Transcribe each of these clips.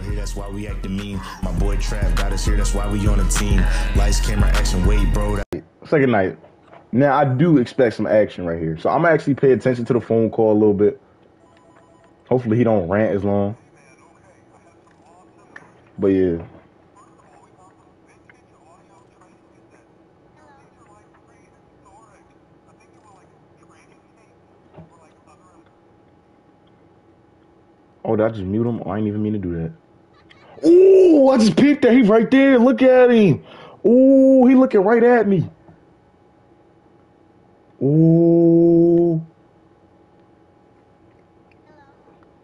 around here, that's why we acting mean. My boy Trav got us here, that's why we on a team. Lights, camera, action, wait, bro. Second night. Now I do expect some action right here, so I'm gonna actually pay attention to the phone call a little bit. Hopefully he don't rant as long. But yeah. Oh, did I just mute him? Oh, I didn't even mean to do that. I just peeked that. He's right there. Look at him. Ooh, he looking right at me. Ooh.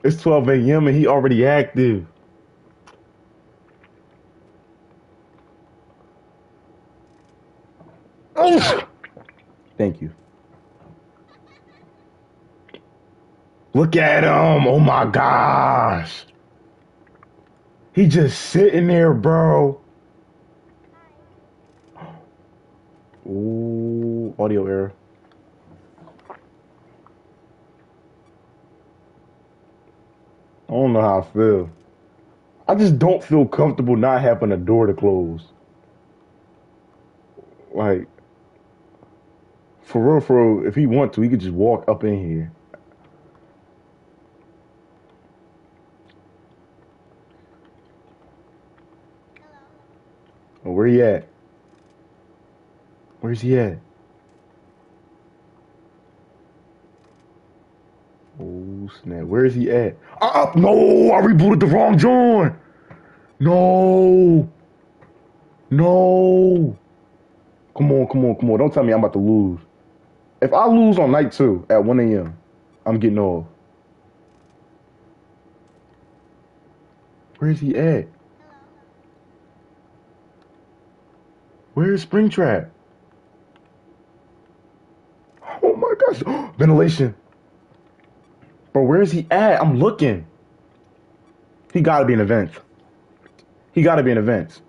It's 12 a.m. and he already active. Oh. Thank you. Look at him. Oh my gosh. He just sitting there, bro. Ooh, audio error. I don't know how I feel. I just don't feel comfortable not having a door to close. Like, for real, for real, if he want to, he could just walk up in here. Where he at? Where's he at? Oh snap! Where is he at? Ah, no! I rebooted the wrong joint. No! No! Come on, come on, come on! Don't tell me I'm about to lose. If I lose on night two at 1 a.m., I'm getting off. Where's he at? Where's Springtrap? Oh my gosh! Ventilation. Bro, where is he at? I'm looking. He gotta be in events. He gotta be in events.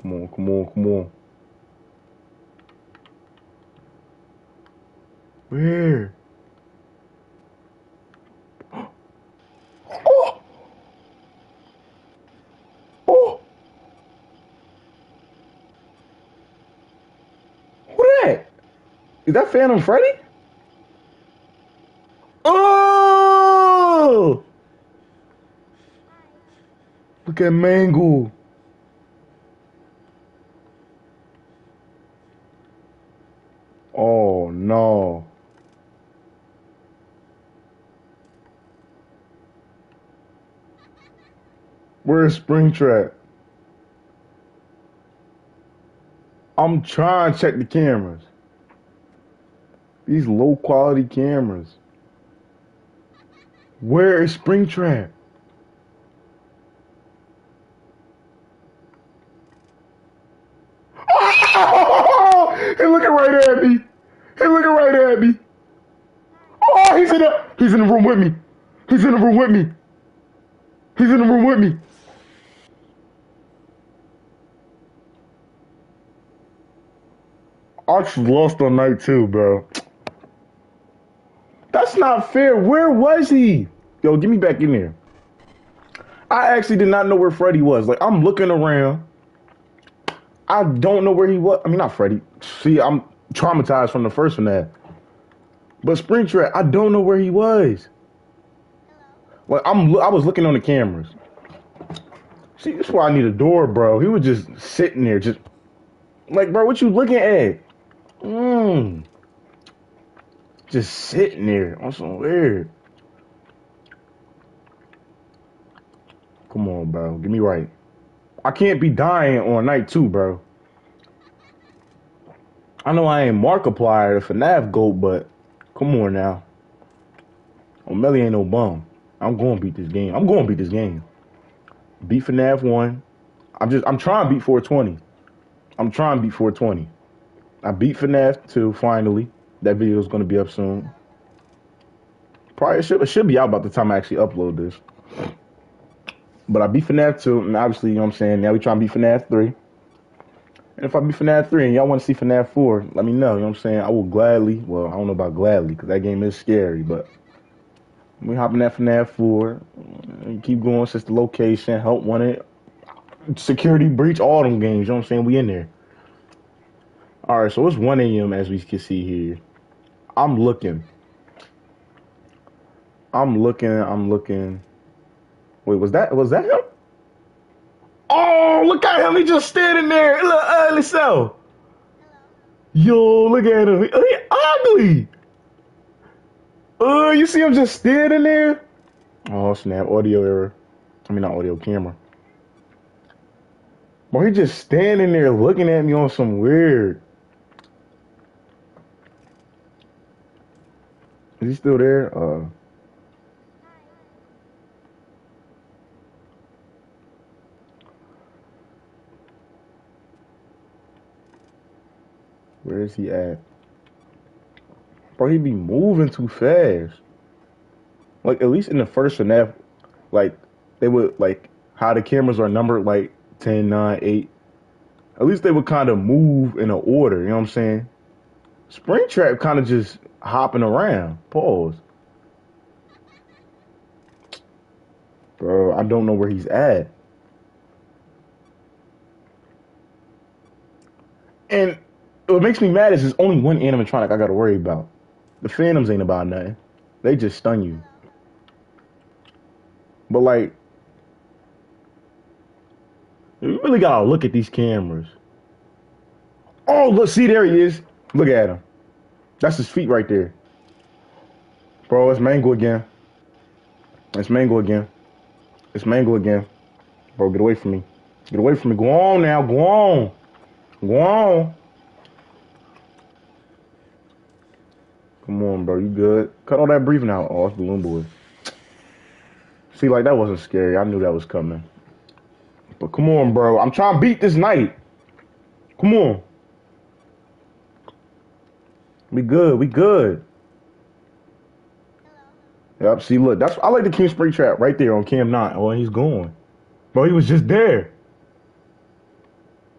Come on, come on, come on. Where? Oh! Oh! Who that? Is that Phantom Freddy? Oh! Look at Mangle. Oh no. Where's Springtrap? I'm trying to check the cameras. These low quality cameras. Where is Springtrap? Oh, he looking right at me. He looking right at me. Oh, he's in the he's in the room with me. He's in the room with me. He's in the room with me. I just lost on night two, bro. That's not fair. Where was he? Yo, get me back in there. I actually did not know where Freddy was. Like, I'm looking around. I don't know where he was. I mean, not Freddy. See, I'm traumatized from the first one that. But Springtrap, I don't know where he was. Like, I'm, I was looking on the cameras. See, that's why I need a door, bro. He was just sitting there, just like, bro, what you looking at? Mmm. Just sitting there on some weird. Come on, bro. Get me right. I can't be dying on night two, bro. I know I ain't Markiplier, the FNAF GOAT, but come on now. O'Malley ain't no bum. I'm going to beat this game. I'm going to beat this game. Beat FNAF 1. I'm just, I'm trying to beat 420. I'm trying to beat 420. I beat FNAF 2 finally. That video is going to be up soon. Probably should, it should be out by the time I actually upload this. But I beat FNAF 2, and obviously, you know what I'm saying, now we trying to beat FNAF 3. And if I beat FNAF 3 and y'all want to see FNAF 4, let me know, you know what I'm saying? I will gladly, well, I don't know about gladly, because that game is scary, but We hopping that FNAF 4. And keep going Sister Location. Help wanted. Security breach, all them games. You know what I'm saying? We in there. Alright, so it's 1 a.m. as we can see here. I'm looking. I'm looking. I'm looking. Wait, was that was that him? Oh, look at him! He just standing there. Look, uh, listen. Yo, look at him. He, he ugly. Oh, you see him just standing there? Oh snap! Audio error. I mean, not audio camera. Boy, he just standing there looking at me on some weird. Is he still there? Uh. Where is he at? Bro, he be moving too fast. Like at least in the first FNAF, like they would like how the cameras are numbered like 10, 9, 8. At least they would kind of move in an order, you know what I'm saying? Springtrap kind of just hopping around. Pause. Bro, I don't know where he's at. And what makes me mad is there's only one animatronic I gotta worry about. The Phantoms ain't about nothing. They just stun you. But like, you really gotta look at these cameras. Oh, look, see there he is. Look at him. That's his feet right there. Bro, it's Mangle again. It's Mangle again. It's Mangle again. Bro, get away from me. Get away from me. Go on now. Go on. Go on. Come on, bro. You good? Cut all that breathing out. Oh, it's Balloon Boy. See, like, that wasn't scary. I knew that was coming. But come on, bro. I'm trying to beat this night. Come on. We good. We good. Yep. See, look. That's I like the King Springtrap right there on Cam Nine. Oh, he's going. Bro, he was just there.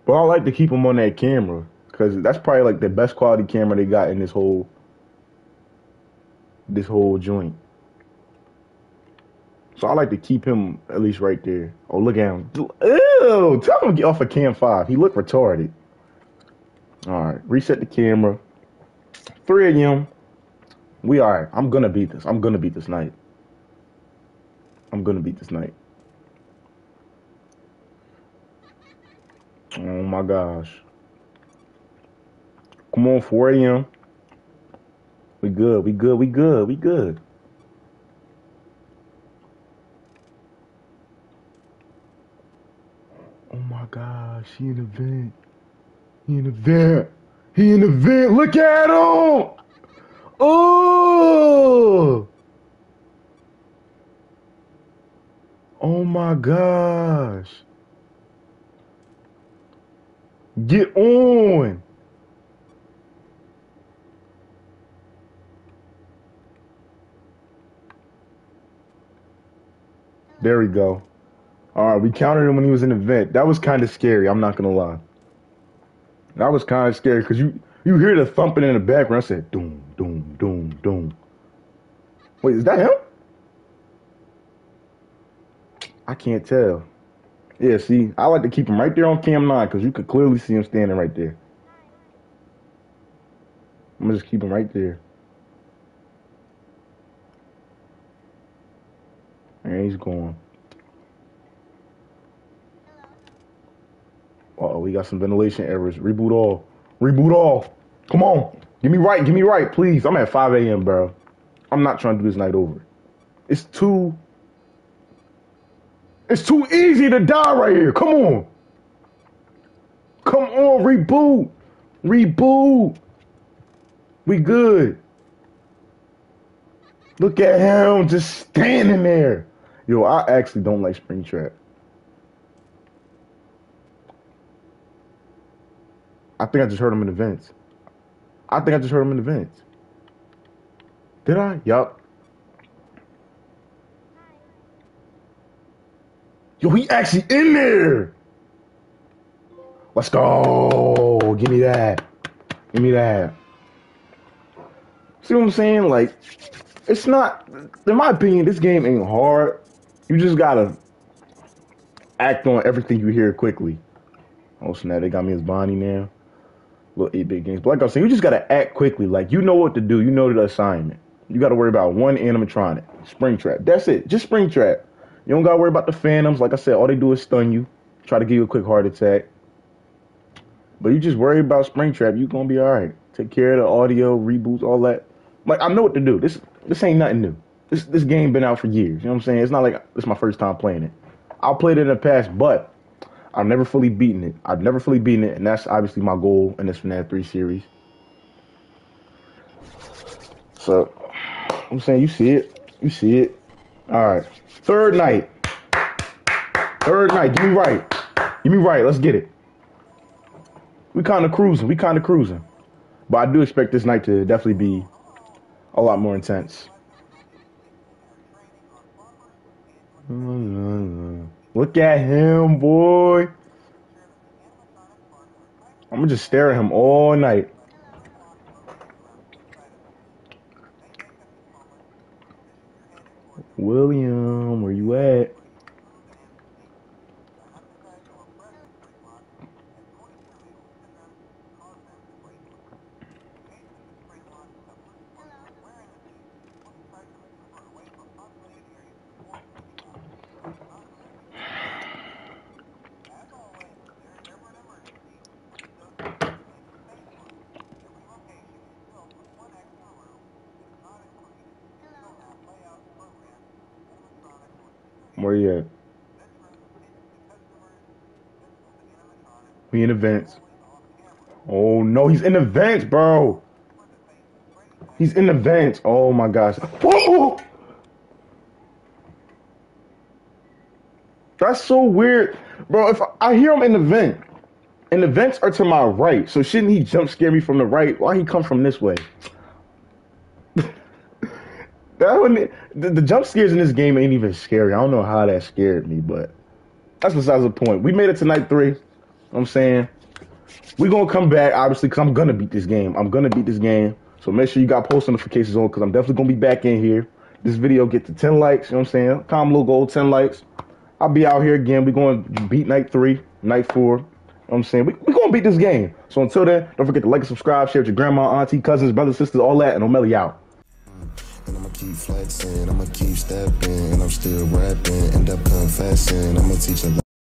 But I like to keep him on that camera because that's probably like the best quality camera they got in this whole this whole joint. So I like to keep him at least right there. Oh, look at him. Ew, tell him to get off of cam five. He looked retarded. All right, reset the camera. 3 a.m. We all right. I'm gonna beat this. I'm gonna beat this night. I'm gonna beat this night. Oh my gosh. Come on, 4 a.m. We good. We good. We good. We good. Oh my gosh, he in the vent. He in the vent. He in the vent. Look at him. Oh. Oh my gosh. Get on. There we go. All right, we counted him when he was in the vent. That was kind of scary. I'm not gonna lie. That was kind of scared because you you hear the thumping in the background. I said, doom, doom, doom, doom. Wait, is that him? I can't tell. Yeah, see, I like to keep him right there on cam nine because you could clearly see him standing right there. I'm gonna just keep him right there. And he's gone. Uh oh, we got some ventilation errors. Reboot all. Reboot all. Come on. Give me right. Give me right, please. I'm at 5 a.m., bro. I'm not trying to do this night over. It's too. It's too easy to die right here. Come on. Come on, reboot. Reboot. We good. Look at him just standing there. Yo, I actually don't like Springtrap. I think I just heard him in the vents. I think I just heard him in the vents. Did I? Yup. Yo, he actually in there. Let's go. Give me that. Give me that. See what I'm saying? Like, it's not. In my opinion, this game ain't hard. You just gotta act on everything you hear quickly. Oh snap! They got me as Bonnie now. Little eight bit games. But like I was saying, you just gotta act quickly. Like you know what to do. You know the assignment. You gotta worry about one animatronic, Springtrap. That's it. Just Springtrap. You don't gotta worry about the phantoms. Like I said, all they do is stun you, try to give you a quick heart attack. But you just worry about Springtrap. you gonna be all right. Take care of the audio, reboots, all that. Like I know what to do. This this ain't nothing new. This this game been out for years. You know what I'm saying? It's not like it's my first time playing it. I played it in the past, but I've never fully beaten it. I've never fully beaten it, and that's obviously my goal in this FNAF 3 series. So I'm saying you see it. You see it. All right. Third night. Third night. Give me right. Give me right. Let's get it. We kind of cruising. We kind of cruising. But I do expect this night to definitely be a lot more intense. Look at him, boy. I'm gonna just stare at him all night. William, where you at? Where you at? We in events. Oh no, he's in the vents, bro. He's in the vents. Oh my gosh. That's so weird, bro. If I hear him in the vent, and the vents are to my right, so shouldn't he jump scare me from the right? Why he come from this way? That one, the, the jump scares in this game ain't even scary. I don't know how that scared me, but that's besides the point. We made it to night three. I'm saying we're gonna come back, obviously, because I'm gonna beat this game. I'm gonna beat this game. So make sure you got post notifications on, because I'm definitely gonna be back in here. This video get to 10 likes. You know what I'm saying? Calm little goal, 10 likes. I'll be out here again. We're going to beat night three, night four. You know I'm saying? We're we going to beat this game. So until then, don't forget to like and subscribe, share with your grandma, auntie, cousins, brothers, sisters, all that, and O'Malley out. And I'ma keep flexing, I'ma keep stepping, and I'm still rapping. End up confessing, I'ma teach a